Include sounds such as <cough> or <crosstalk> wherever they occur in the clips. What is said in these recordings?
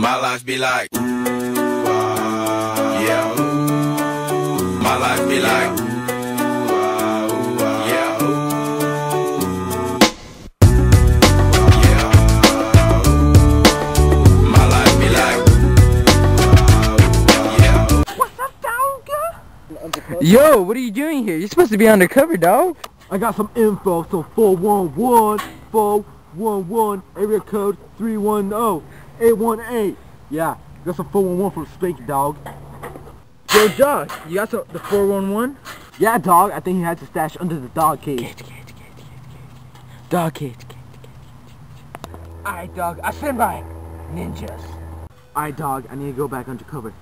My life be like, ooh, ah, yeah, ooh. My life be like, ooh, ooh, yeah, ooh. Yeah, ooh. My life be like, ooh, ooh, yeah, ooh. Yo, what are you doing here? You're supposed to be undercover, dog. I got some info, so 411, 411, area code 310, 818. Yeah, got some 411 from Spanky, dog. Yo, dog, you got some, the 411? Yeah, dog, I think he has to stash under the dog cage. Cage, cage, cage, cage, cage. Dog cage, cage, cage. Alright, dog, I stand by. Ninjas. Alright, dog, I need to go back undercover.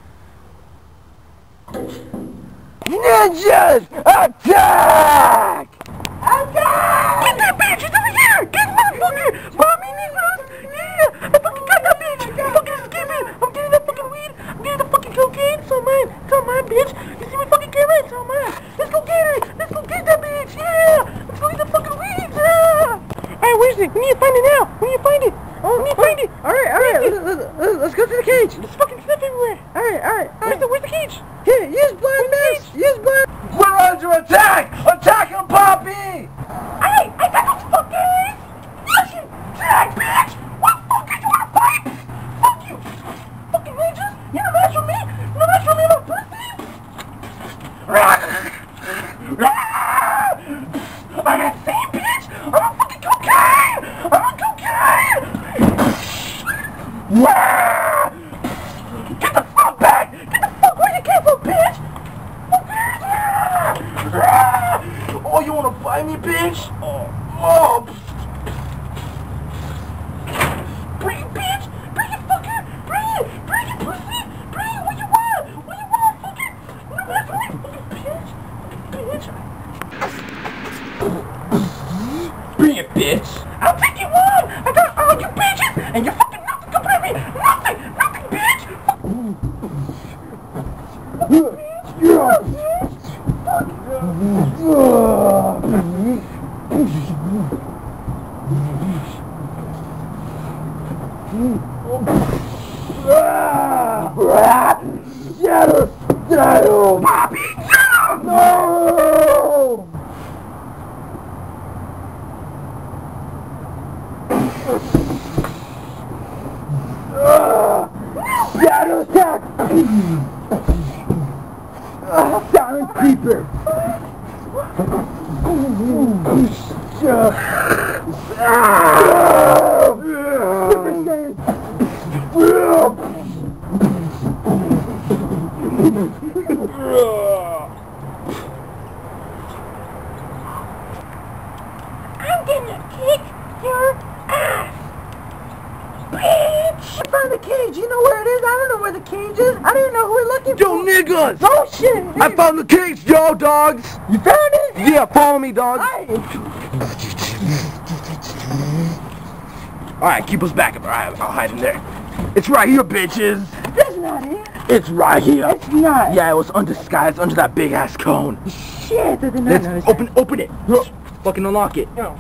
Ninjas! Attack! Get that bitch! It's over here! Get motherfucker! Mommy Negroes! Yeah! I fucking got that bitch! I'm fucking escaping! I'm getting that fucking weed! I'm getting the fucking cocaine! It's all mine! It's all mine, bitch! You see my fucking camera? It's all mine! Let's go get it! Let's go get that bitch! Yeah! Let's go get the fucking weed! Yeah! Alright, where's it? We need to find it now! We need to find it! Oh, we need to find it! Alright, alright, let's, let's, let's go to the cage! There's fucking stuff everywhere! Alright, alright, where's the, where's the cage? Here, use blind mass! Use blind We're under attack! Attack him, Poppy! Hey, I got those fucking fucking tag, bitch! What the fuck is you wanna? Fuck you! Fucking ninjas! You no match for me? Match for me on pussy? I'm insane, bitch! I'm on fucking cocaine! I'm on cocaine! Wah! Get the fuck back! Get the fuck where you came from, bitch! Oh, you wanna fight me, bitch? Oh. Bring it, bitch! Bring it, fucker! Bring it! Bring it, pussy! Bring it! What you want? What you want, fucker? What you want fucking bitch? Bitch! Bring it, bitch! I'll take you on! I got all you bitches! And you're fucking nothing! Nothing! Nothing, bitch! Poppy! No! Shadow attack! Silent creeper! Super I'm gonna kick your ass! Found the cage! You know where it is? I don't know where the cage is! I don't even know who we're looking Yo, for! niggas! Oh shit! I found the cage, yo, dogs! You found it? Yeah, follow me, dogs! Alright, keep us back. Alright, I'll hide in there. It's right here, bitches! That's not it! It's right here! It's not! Yeah, it was undisguised under that big ass cone. Shit! I did not Let's open open it. Fucking unlock it. No.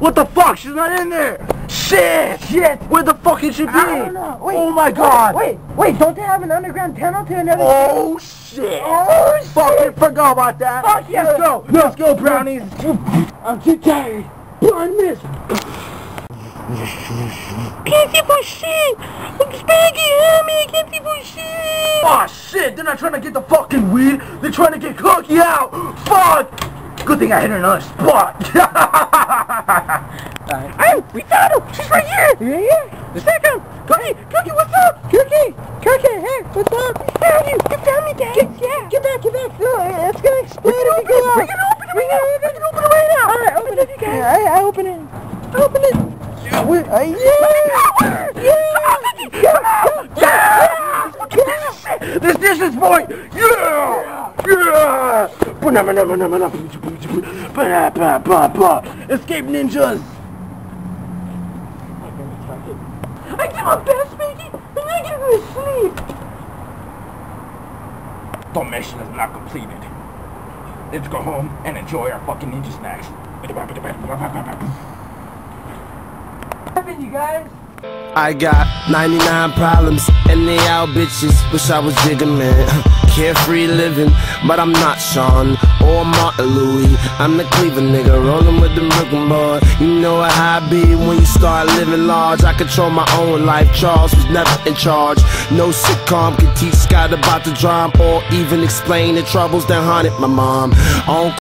What the fuck? She's not in there. Shit! Shit! Where the fuck is she be? I don't know. Wait, oh my wait, god! Wait, wait, don't they have an underground tunnel to another Oh shit! Oh, shit. Fucking forgot about that. Fuck yeah. Let's go. Let's go, brownies. I'm too tired. Blind miss. Can't see for shit. I'm spaghetti, homie. Can't see for shit. Oh shit! They're not trying to get the fucking weed. They're trying to get Cookie out. Fuck! Good thing I hit another spot. <laughs> Hey, we found him. She's right here. Yeah, yeah. Second. Cookie, Cookie, what's up? Cookie, Cookie, hey, what's up? We found you. You found me, Dad. Get, yeah. Get back, get back. No, it's gonna explode if you go out. We can open it. We can, we can open it right now. All right, open it. Yeah, I, I open it. Open it. Yeah, uh, yeah. Yeah. Yeah. Yeah. This is! Yeah! Yeah! Banana, banana, banana, banana. Escape ninjas! I did my best, baby. I'm not getting to sleep. The mission is not completed. Let's go home and enjoy our fucking ninja snacks. What happened, you guys? I got 99 problems and they all bitches. Wish I was Jigga man. <laughs> Carefree living, but I'm not Sean or Martin Louis. I'm the Cleveland nigga rolling with the Brooklyn boy. You know how I be when you start living large. I control my own life. Charles was never in charge. No sitcom can teach Scott about the drama or even explain the troubles that haunted my mom. On